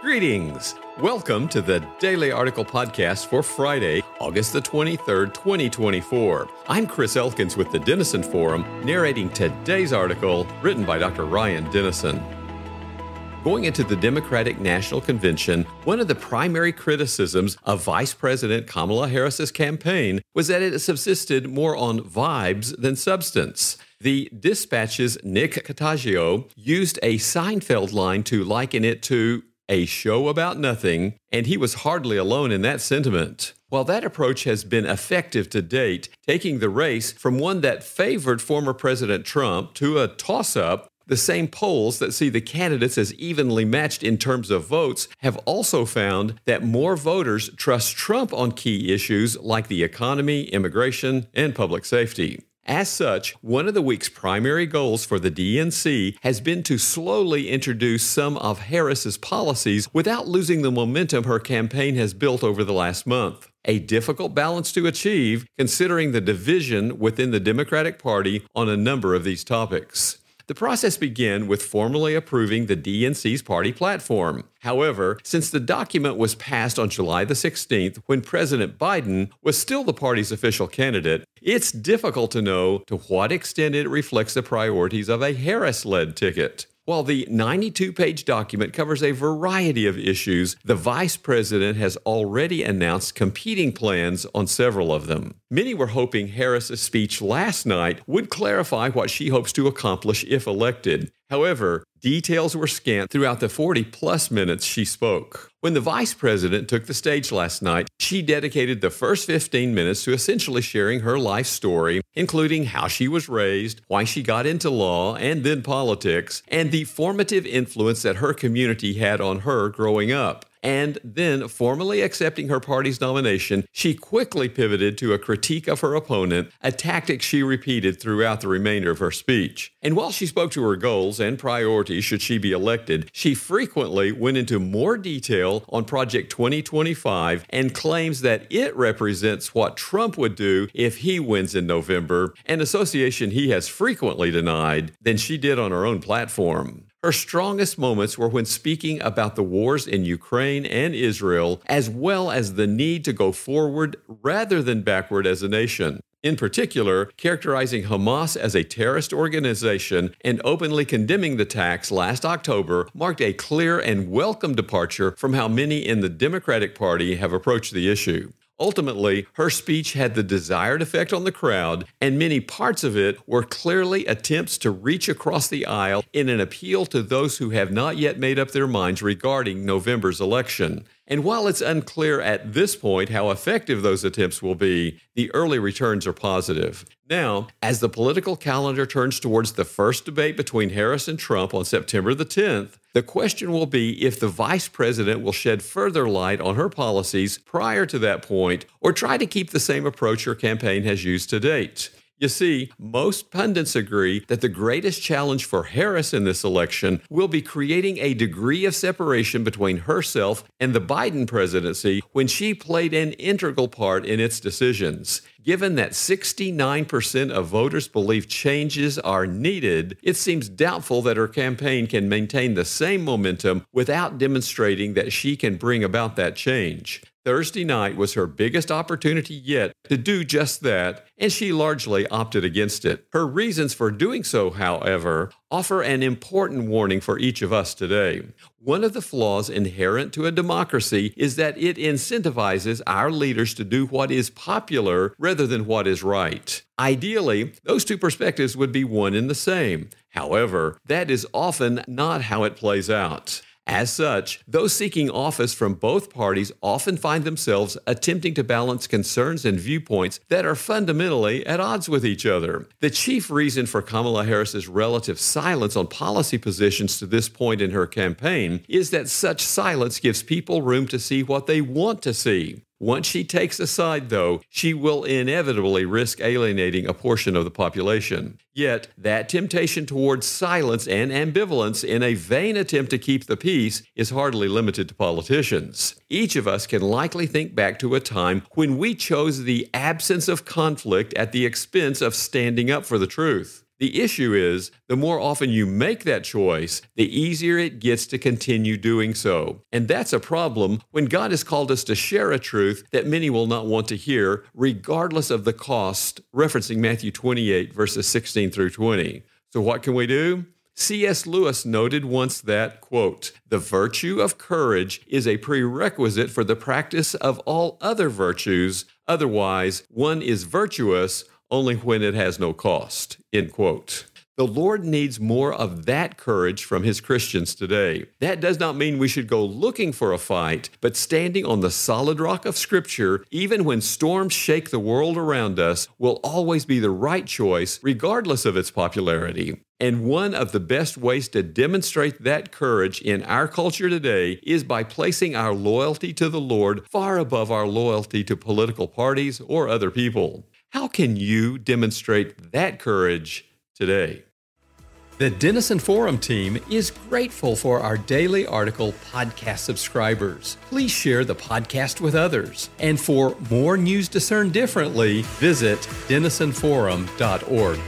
Greetings. Welcome to the Daily Article Podcast for Friday, August the 23rd, 2024. I'm Chris Elkins with the Denison Forum, narrating today's article written by Dr. Ryan Denison. Going into the Democratic National Convention, one of the primary criticisms of Vice President Kamala Harris's campaign was that it subsisted more on vibes than substance. The Dispatch's Nick Catoggio used a Seinfeld line to liken it to a show about nothing, and he was hardly alone in that sentiment. While that approach has been effective to date, taking the race from one that favored former President Trump to a toss up, the same polls that see the candidates as evenly matched in terms of votes have also found that more voters trust Trump on key issues like the economy, immigration, and public safety. As such, one of the week's primary goals for the DNC has been to slowly introduce some of Harris's policies without losing the momentum her campaign has built over the last month. A difficult balance to achieve, considering the division within the Democratic Party on a number of these topics. The process began with formally approving the DNC's party platform. However, since the document was passed on July the 16th, when President Biden was still the party's official candidate, it's difficult to know to what extent it reflects the priorities of a Harris led ticket. While the 92 page document covers a variety of issues, the vice president has already announced competing plans on several of them. Many were hoping Harris's speech last night would clarify what she hopes to accomplish if elected. However, details were scant throughout the 40 plus minutes she spoke. When the vice president took the stage last night, she dedicated the first 15 minutes to essentially sharing her life story, including how she was raised, why she got into law and then politics, and the formative influence that her community had on her growing up and then formally accepting her party's nomination, she quickly pivoted to a critique of her opponent, a tactic she repeated throughout the remainder of her speech. And while she spoke to her goals and priorities should she be elected, she frequently went into more detail on Project 2025 and claims that it represents what Trump would do if he wins in November, an association he has frequently denied, than she did on her own platform. Her strongest moments were when speaking about the wars in Ukraine and Israel, as well as the need to go forward rather than backward as a nation. In particular, characterizing Hamas as a terrorist organization and openly condemning the attacks last October marked a clear and welcome departure from how many in the Democratic Party have approached the issue. Ultimately, her speech had the desired effect on the crowd, and many parts of it were clearly attempts to reach across the aisle in an appeal to those who have not yet made up their minds regarding November's election. And while it's unclear at this point how effective those attempts will be, the early returns are positive. Now, as the political calendar turns towards the first debate between Harris and Trump on September the 10th, the question will be if the vice president will shed further light on her policies prior to that point or try to keep the same approach her campaign has used to date. You see, most pundits agree that the greatest challenge for Harris in this election will be creating a degree of separation between herself and the Biden presidency when she played an integral part in its decisions. Given that 69% of voters believe changes are needed, it seems doubtful that her campaign can maintain the same momentum without demonstrating that she can bring about that change. Thursday night was her biggest opportunity yet to do just that, and she largely opted against it. Her reasons for doing so, however, offer an important warning for each of us today. One of the flaws inherent to a democracy is that it incentivizes our leaders to do what is popular rather than what is right. Ideally, those two perspectives would be one and the same. However, that is often not how it plays out. As such, those seeking office from both parties often find themselves attempting to balance concerns and viewpoints that are fundamentally at odds with each other. The chief reason for Kamala Harris's relative silence on policy positions to this point in her campaign is that such silence gives people room to see what they want to see. Once she takes a side, though, she will inevitably risk alienating a portion of the population. Yet, that temptation towards silence and ambivalence in a vain attempt to keep the peace is hardly limited to politicians. Each of us can likely think back to a time when we chose the absence of conflict at the expense of standing up for the truth. The issue is the more often you make that choice, the easier it gets to continue doing so. And that's a problem when God has called us to share a truth that many will not want to hear, regardless of the cost, referencing Matthew 28, verses 16 through 20. So, what can we do? C.S. Lewis noted once that, quote, the virtue of courage is a prerequisite for the practice of all other virtues. Otherwise, one is virtuous only when it has no cost, end quote. The Lord needs more of that courage from His Christians today. That does not mean we should go looking for a fight, but standing on the solid rock of Scripture, even when storms shake the world around us, will always be the right choice, regardless of its popularity. And one of the best ways to demonstrate that courage in our culture today is by placing our loyalty to the Lord far above our loyalty to political parties or other people. How can you demonstrate that courage today? The Denison Forum team is grateful for our daily article podcast subscribers. Please share the podcast with others. And for more news discerned differently, visit denisonforum.org.